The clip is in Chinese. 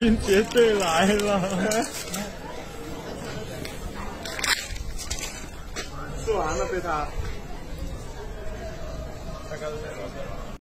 军绝对来了！吃完了被他。大概是？